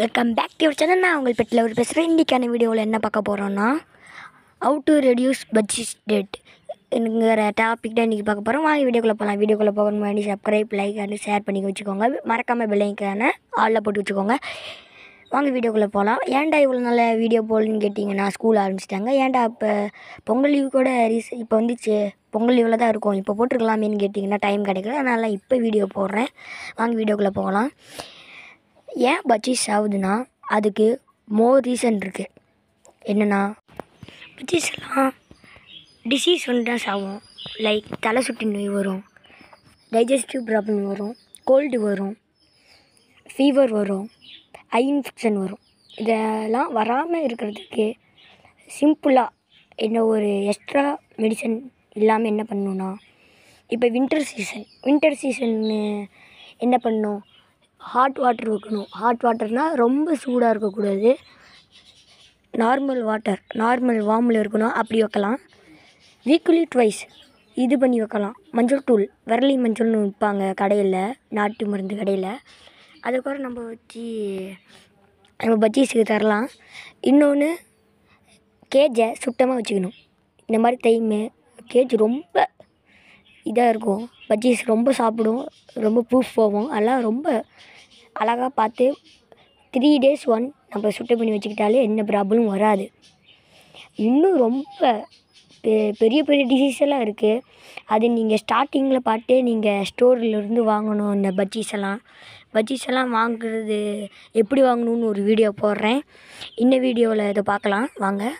Welcome back to channel நான் உங்கள் பெட்டில் ஒரு பேசுகிறேன் இன்றைக்கான வீடியோவில் என்ன பார்க்க போகிறோன்னா how to reduce budget date என்கிற டாபிக் தான் இன்றைக்கி பார்க்க போகிறோம் வாங்க வீடியோக்குள்ளே போகலாம். வீடியோக்குள்ளே போக முன்னாடி சப்ஸ்கிரைப் லைக் அண்ட் ஷேர் பண்ணி வச்சுக்கோங்க. மறக்காமல் பெல்லைக்கான ஆளில் போட்டு வச்சுக்கோங்க. வாங்க வீடியோக்குள்ளே போகலாம். ஏன்டா இவ்வளோ நல்ல வீடியோ போகலன்னு கேட்டிங்கன்னா ஸ்கூல் ஆரம்பிச்சிட்டாங்க. ஏன்டா இப்போ பொங்கல் லீவ் கூட ரீஸ் இப்போ வந்துச்சு. பொங்கல் லீவில் தான் இருக்கும். இப்போ போட்டிருக்கலாமேன்னு கேட்டிங்கன்னா டைம் கிடைக்கல. அதனால் இப்போ வீடியோ போடுறேன். வாங்க வீடியோக்குள்ளே போகலாம். ஏன் பச்சீஸ் ஆகுதுன்னா அதுக்கு மோர் ரீசன் இருக்குது என்னென்னா பச்சீஸ் எல்லாம் டிசீஸ் ஒன்று தான் சாகும் லைக் தலை சுட்டி நோய் வரும் டைஜஸ்டிவ் ப்ராப்ளம் வரும் கோல்டு வரும் ஃபீவர் வரும் ஐ இன்ஃபெக்ஷன் வரும். இதெல்லாம் வராமல் இருக்கிறதுக்கு சிம்பிளாக என்ன ஒரு எக்ஸ்ட்ரா மெடிசன் இல்லாமல் என்ன பண்ணணும்னா இப்போ வின்டர் சீசன் வின்டர் சீசன்னு என்ன பண்ணும்? ஹாட் வாட்டர் வைக்கணும் ஹாட் வாட்டர்னால் ரொம்ப சூடாக இருக்கக்கூடாது. நார்மல் வாட்டர் நார்மல் வார்மில் இருக்கணும். அப்படி வைக்கலாம். வீக்லி ட்வைஸ் இது பண்ணி வைக்கலாம். மஞ்சள் தூள் விரலி மஞ்சள்னு விற்பாங்க கடையில் நாட்டு மருந்து கடையில். அதுக்கப்புறம் நம்ம வச்சு நம்ம பஜ்ஜீஸுக்கு தரலாம். இன்னொன்று கேஜை சுத்தமாக வச்சுக்கணும். இந்த மாதிரி டைமு கேஜ் ரொம்ப இதாக இருக்கும். பஜ்ஜீஸ் ரொம்ப சாப்பிடும். ரொம்ப ப்ரூஃப் போகும். அதெல்லாம் ரொம்ப அழகாக பார்த்து த்ரீ டேஸ் ஒன் நம்ம சுட்டை பண்ணி வச்சுக்கிட்டாலே எந்த ப்ராப்ளமும் வராது. இன்னும் ரொம்ப பெ- பெரிய பெரிய டிசீஸ் எல்லாம் இருக்குது அது நீங்கள் ஸ்டார்டிங்கில் பார்த்து நீங்கள் ஸ்டோர்லேருந்து வாங்கணும் இந்த பஜ்ஜீஸ் எல்லாம். பஜ்ஜீஸ் எல்லாம் வாங்குறது எப்படி வாங்கணும்னு ஒரு வீடியோ போடுறேன். இந்த வீடியோவில் இதை பார்க்கலாம். வாங்க.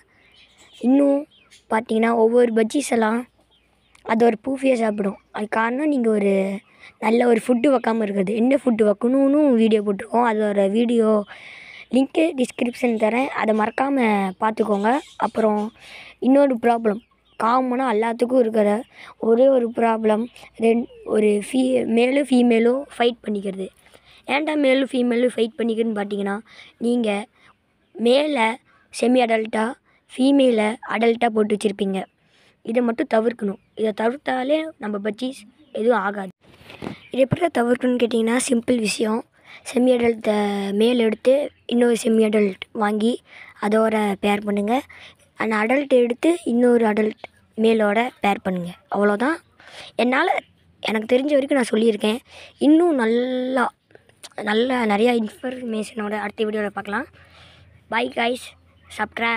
இன்னும் பார்த்தீங்கன்னா ஒவ்வொரு பஜ்ஜீஸ் எல்லாம் அது ஒரு பூஃபியாக சாப்பிடும். அது காரணம் நீங்கள் ஒரு நல்ல ஒரு ஃபுட்டு வைக்காமல் இருக்கிறது. என்ன ஃபுட்டு வைக்கணும்னு வீடியோ போட்டிருக்கோம். அதோட வீடியோ லிங்க்கு டிஸ்கிரிப்ஷன் தரேன். அதை மறக்காமல் பார்த்துக்கோங்க. அப்புறம் இன்னொரு ப்ராப்ளம் காமனாக எல்லாத்துக்கும் இருக்கிற ஒரே ஒரு ப்ராப்ளம் ரெண் ஒரு ஃபீ மேலும் ஃபீமேலும் ஃபைட் பண்ணிக்கிறது. ஏன்டா மேலும் ஃபீமேலும் ஃபைட் பண்ணிக்கிறதுன்னு பார்த்தீங்கன்னா நீங்கள் மேலே செமி அடல்ட்டாக ஃபீமேலை அடல்ட்டாக போட்டு வச்சுருப்பீங்க. இதை மட்டும் தவிர்க்கணும். இதை தவிர்த்தாலே நம்ம பஜ்ஜீஸ் எதுவும் ஆகாது. இதை எப்படி தவிர்க்கணும்னு கேட்டிங்கன்னா சிம்பிள் விஷயம். செமி அடல்ட்டை மேல் எடுத்து இன்னொரு செமி அடல்ட் வாங்கி அதோட பேர் பண்ணுங்கள் அந்த அடல்ட் எடுத்து இன்னொரு அடல்ட் மேலோட பேர் பண்ணுங்கள் அவ்வளோதான். என்னால் எனக்கு தெரிஞ்ச வரைக்கும் நான் சொல்லியிருக்கேன். இன்னும் நல்லா நல்லா நிறையா இன்ஃபர்மேஷனோட அடுத்த வீடியோவில் பார்க்கலாம். Bye guys subscribe